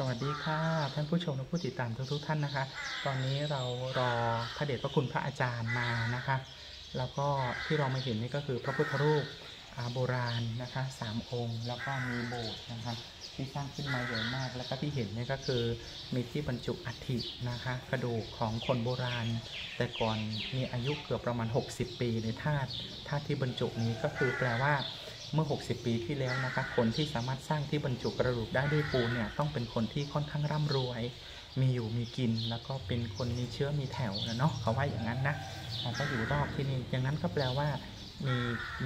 สวัสดีค่ะ ท่านผู้ชมและผู้ติดตามทุกๆท่านนะคะ ตอนนี้เรารอพระเดชพระคุณพระอาจารย์มานะคะ แล้วก็ที่เรามาเห็นนี่ก็คือพระพุทธรูปโบราณนะคะสามองค์ แล้วก็มีโบสถ์นะคะที่สร้างขึ้นมาใหญ่มาก แล้วก็ที่เห็นนี่ก็คือมีที่บรรจุอัฐินะคะ กระดูกของคนโบราณ แต่ก่อนมีอายุเกือบประมาณ 60 ปีในธาตุธาตุที่บรรจุนี้ก็คือแปลว่า เมื่อ 60 ปีที่แล้วนะคะ คนที่สามารถสร้างที่บรรจุกระดูกได้ด้วยปูนเนี่ยต้องเป็นคนที่ค่อนข้างร่ำรวย มีอยู่มีกินแล้วก็เป็นคนมีเชื้อมีแถวนะเนาะเขาว่าอย่างนั้นนะแล้วก็อยู่รอบที่นี่อย่างนั้นก็แปลว่ามี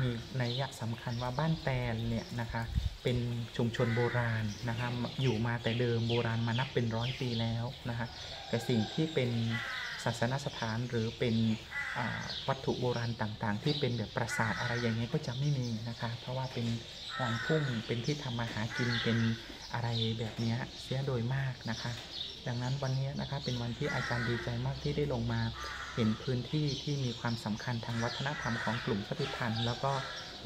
มีนัยยะสำคัญว่าบ้านแตนเนี่ยนะคะเป็นชุมชนโบราณนะคะอยู่มาแต่เดิมโบราณมานับเป็นร้อยปีแล้วนะคะแต่สิ่งที่เป็นศาสนสถานหรือเป็น วัตถุโบราณต่างๆ ที่เป็นแบบปราสาทอะไรอย่างนี้ยก็จะไม่มีนะคะ เพราะว่าเป็นกวางทุ่งเป็นที่ทำมาหากินเป็นอะไรแบบเนี้ยเสียโดยมากนะคะ ดังนั้นวันนี้นะคะเป็นวันที่อาจารย์ดีใจมากที่ได้ลงมา เห็นพื้นที่ที่มีความสำคัญทางวัฒนธรรมของกลุ่มชาติพันธุ์แล้วก็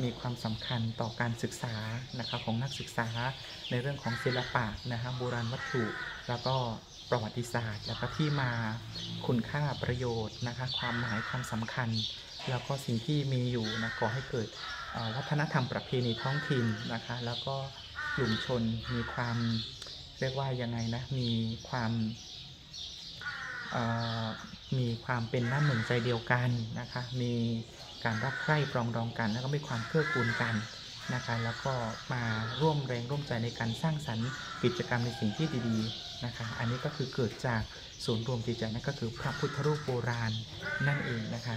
มีความสำคัญต่อการศึกษานะคะของนักศึกษาในเรื่องของศิลปะนะคะโบราณวัตถุแล้วก็ ประวัติศาสตร์ แล้วก็ที่มาคุณค่าประโยชน์นะคะ ความหมายความสำคัญ แล้วก็สิ่งที่มีอยู่นะก่อให้เกิดวัฒนธรรมประเพณีท้องถิ่นนะคะ แล้วก็กลุ่มชนมีความเรียกว่ายังไงนะมีความมีความเป็นน้ำหนึ่งใจเดียวกันนะคะ มีการรักใคร่ปรองดองกัน แล้วก็มีความเกื้อกูลกัน นะคะแล้วก็มาร่วมแรงร่วมใจในการสร้างสรรค์กิจกรรมในสิ่งที่ดีๆนะคะอันนี้ก็คือเกิดจากศูนย์รวมจิตใจนั่นก็คือพระพุทธรูปโบราณนั่นเองนะคะ